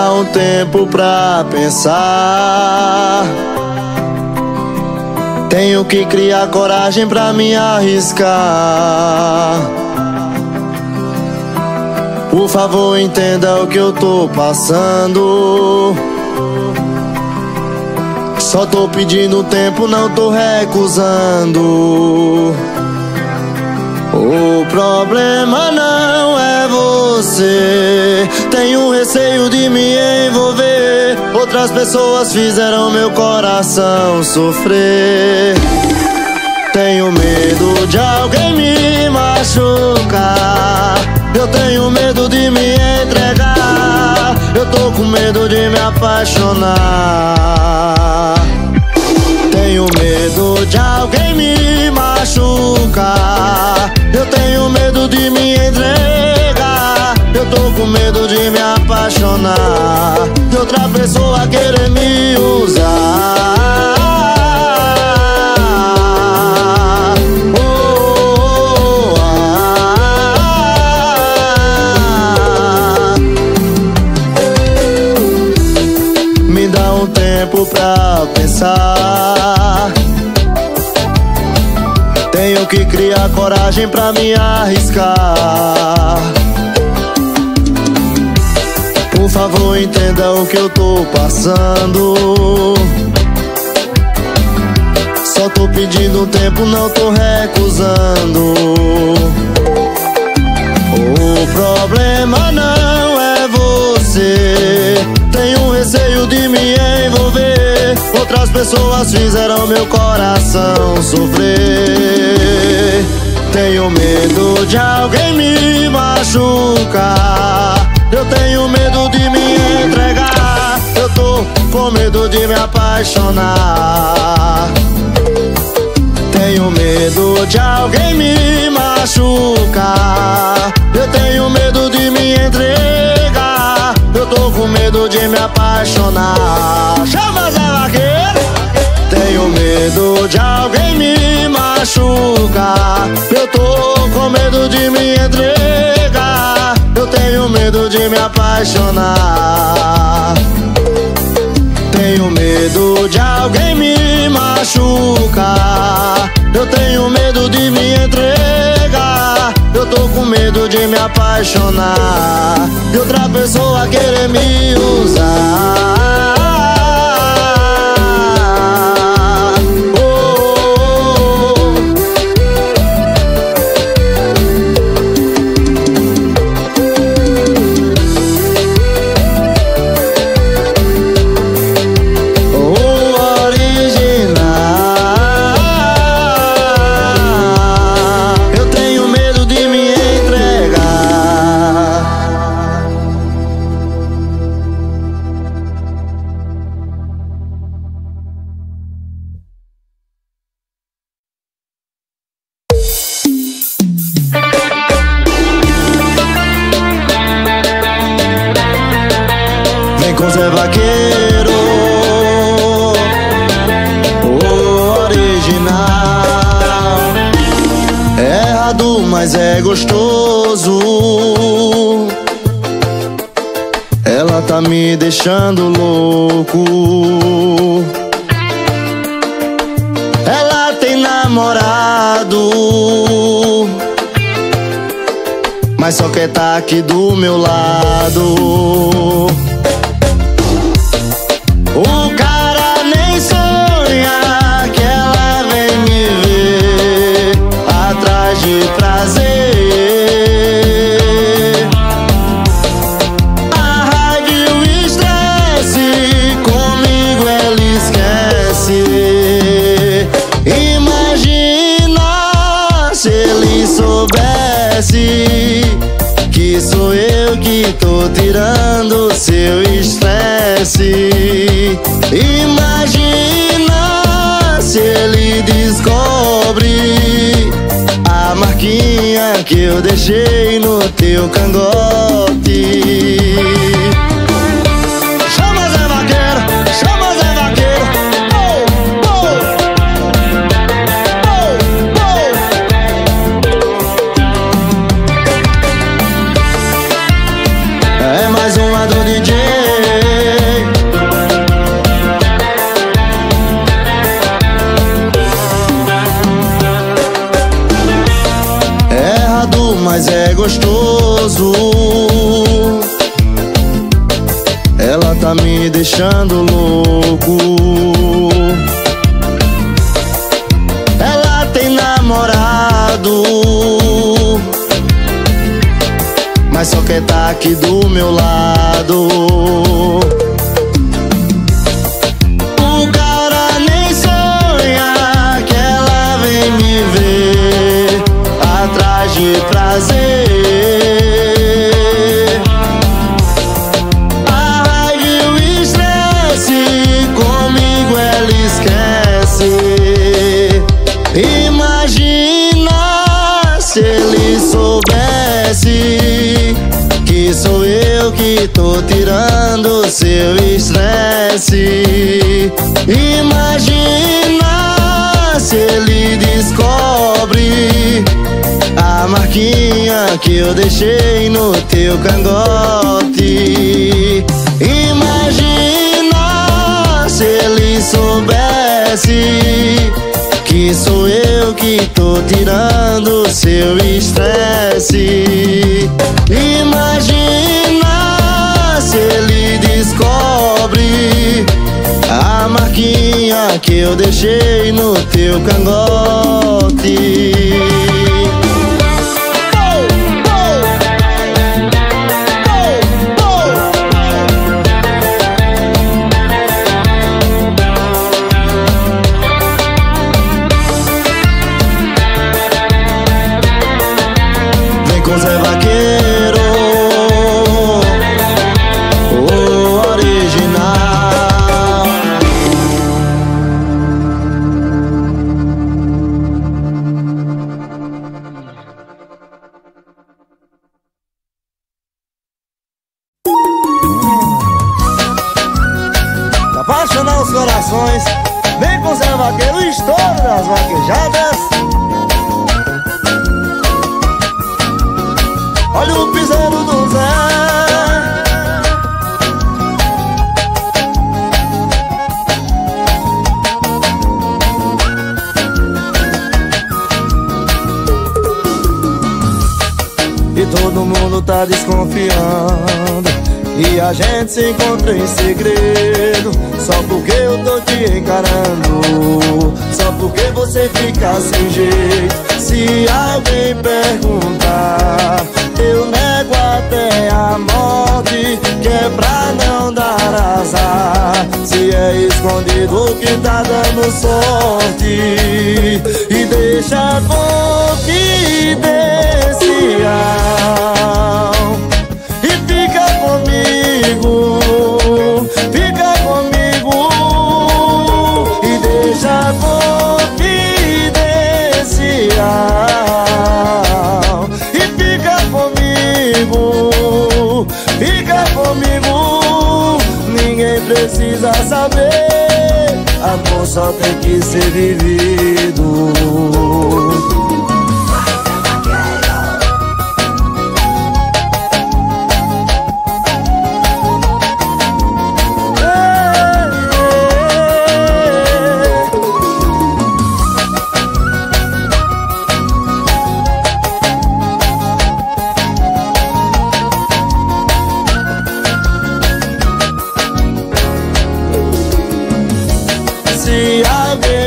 Dá um tempo pra pensar. Tenho que criar coragem pra me arriscar. Por favor, entenda o que eu tô passando. Só tô pedindo tempo, não tô recusando. O problema não é você. Tenho receio de me envolver. Outras pessoas fizeram meu coração sofrer. Tenho medo de alguém me machucar. Eu tenho medo de me entregar. Eu tô com medo de me apaixonar. Tenho medo de alguém me machucar. Com medo de me apaixonar. De outra pessoa querer me usar. Oh, oh, oh, ah. Me dá um tempo pra pensar. Tenho que criar coragem pra me arriscar. Por favor, entenda o que eu tô passando. Só tô pedindo tempo, não tô recusando. O problema não é você. Tenho receio de me envolver. Outras pessoas fizeram meu coração sofrer. Tenho medo de alguém me machucar. Eu tenho medo de me entregar. Eu tô com medo de me apaixonar. Tenho medo de alguém me machucar. Eu tenho medo de me entregar. Eu tô com medo de me apaixonar. Chama! Tenho medo de alguém me machucar. Eu tô com medo de me entregar. Eu tenho medo de me apaixonar. Tenho medo de alguém me machucar. Eu tenho medo de me entregar. Eu tô com medo de me apaixonar. De outra pessoa querer me usar. Mas só quer tá aqui do meu lado. O cara nem sonha que ela vem me ver atrás de prazer. A raiva e o estresse comigo ela esquece. Imagina se ele soubesse sou eu que tô tirando seu estresse. Imagina se ele descobre a marquinha que eu deixei no teu cangote. do DJ É errado, mas é gostoso. Ela tá me deixando louco. Ela tem namorado mas só quer tá aqui do meu lado. Que eu deixei no teu cangote. Imagina se ele soubesse Que sou eu que tô tirando seu estresse. Imagina se ele descobre a marquinha que eu deixei no teu cangote apaixonar os corações. Vem com Zé Vaqueiro, estouro das vaquejadas. Olha o piseiro do Zé. E todo mundo tá desconfiando se encontra em segredo Só porque eu tô te encarando. Só porque você fica sem jeito Se alguém perguntar. Eu nego até a morte Que é pra não dar azar. Se é escondido que tá dando sorte. E deixa confidencial precisa saber. Amor só tem que ser vivido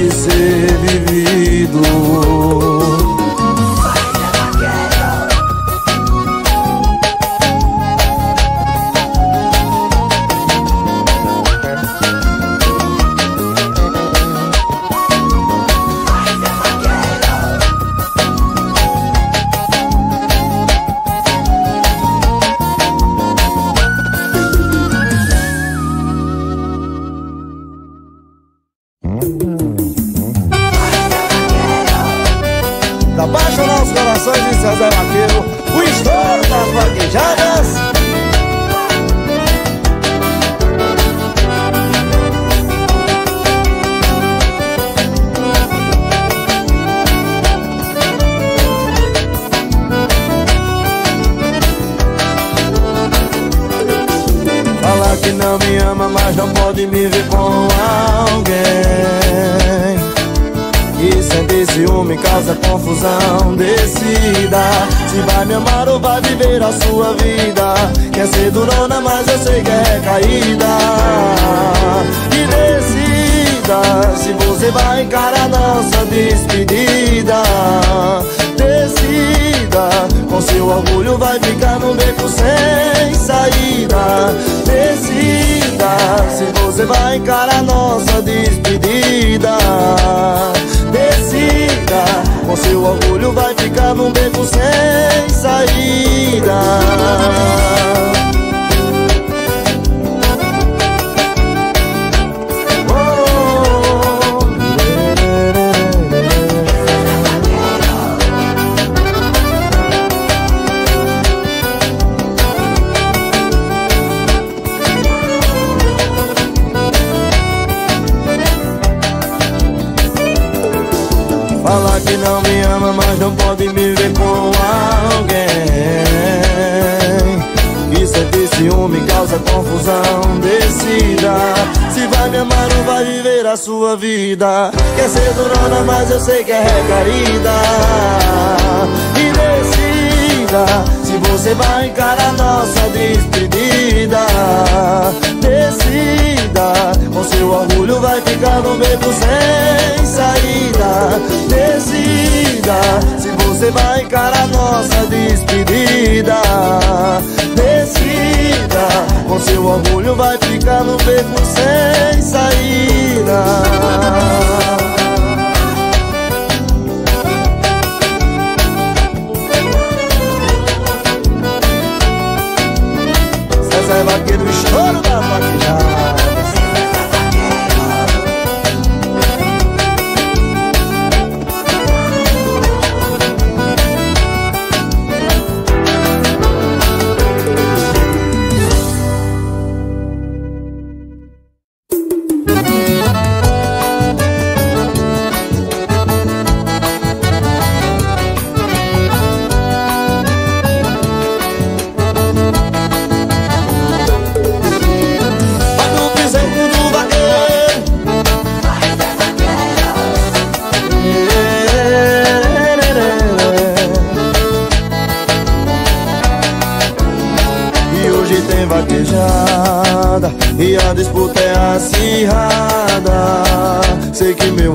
que ser vivido beijadas. Fala que não me ama, mas não pode me ver com confusão, decida Se vai me amar ou vai viver a sua vida. Quer ser durona, mas eu sei que é caída. E decida se você vai encarar nossa despedida. Decida, com seu orgulho vai ficar no beco sem saída. Decida, se você vai encarar nossa despedida. Decida com seu orgulho vai ficar num beco sem saída. sua vida. Quer ser durona, mas eu sei que é requerida E decida se você vai encarar nossa despedida. Decida, com seu orgulho vai ficar no beco sem saída. Decida, se você vai encarar nossa despedida. Decida, com seu orgulho vai ficar no beco sem saída. César é vaqueiro, estouro da faquinha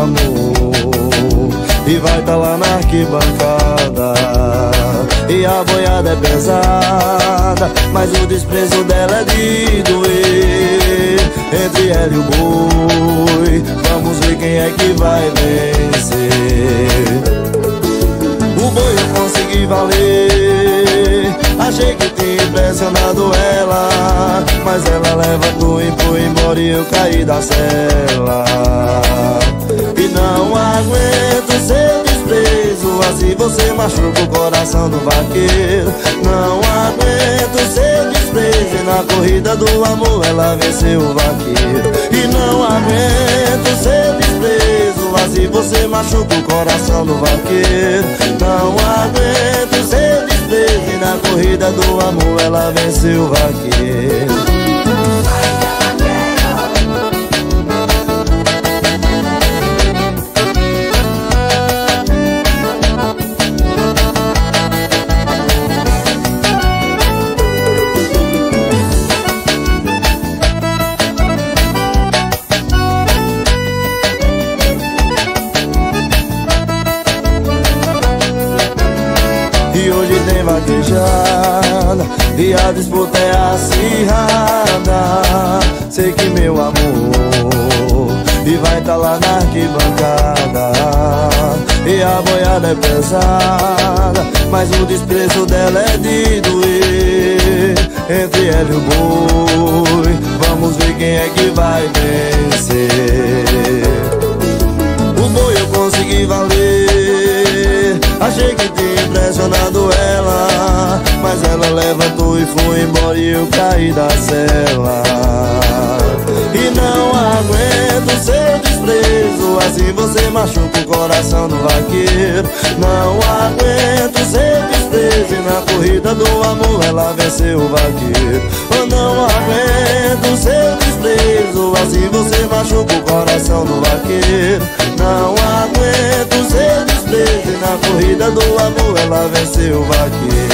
amor. E vai tá lá na arquibancada. E a boiada é pesada Mas o desprezo dela é de doer. Entre ela e o boi Vamos ver quem é que vai vencer. O boi eu consegui valer. Achei que tinha impressionado ela Mas ela leva tu e foi embora e eu caí da cela aguento seu desprezo Assim você machuca o coração do vaqueiro Não aguento seu desprezo. E na corrida do amor ela venceu o vaqueiro. E não aguento seu desprezo Assim você machuca o coração do vaqueiro Não aguento seu desprezo. E na corrida do amor ela venceu o vaqueiro. É pesada Mas o desprezo dela é de doer. Entre ela e o boi Vamos ver quem é que vai vencer. O boi eu consegui valer Achei que tinha impressionado ela Mas ela levantou e foi embora e eu caí da cela. E não aguento seu desprezo Assim você machuca o coração do vaqueiro Não aguento seu desprezo E na corrida do amor ela venceu o vaqueiro. Eu não aguento seu desprezo Assim você machuca o coração do vaqueiro Não aguento seu desprezo E na corrida do amor ela venceu o vaqueiro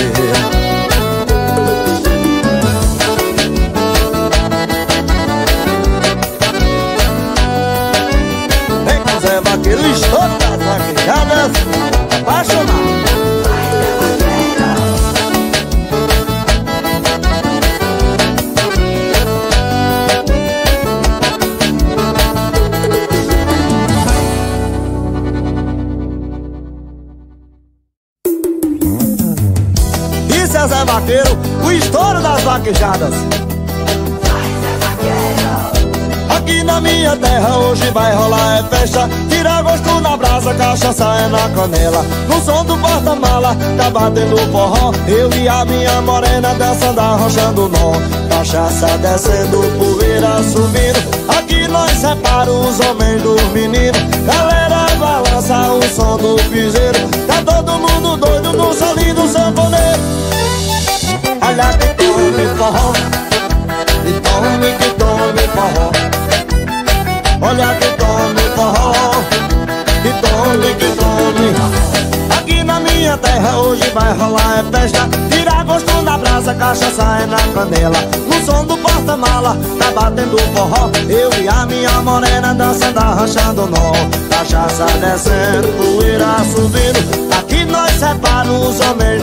Vaqueiro, estouro das vaquejadas Apaixonado Isso é Zé Vaqueiro, o estouro das vaquejadas. Aqui na minha terra hoje vai rolar é festa Tira gosto na brasa, cachaça é na canela. No som do porta-mala, tá batendo forró. Eu e a minha morena dançando, arrochando nó. Cachaça descendo, poeira subindo. Aqui nós separa os homens dos meninos. Galera balança o som do piseiro. Tá todo mundo doido no solinho do sanfoneiro. Olha que tome forró. Que tome, que tome forró. Olha que tome forró que tome Aqui na minha terra hoje vai rolar é festa. Tira gosto na brasa, cachaça é na canela. No som do porta-mala, tá batendo forró. Eu e a minha morena dançando, arranchando nó. Cachaça descendo, poeira subindo Aqui nós separa os homens